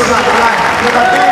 就算不赖，就算。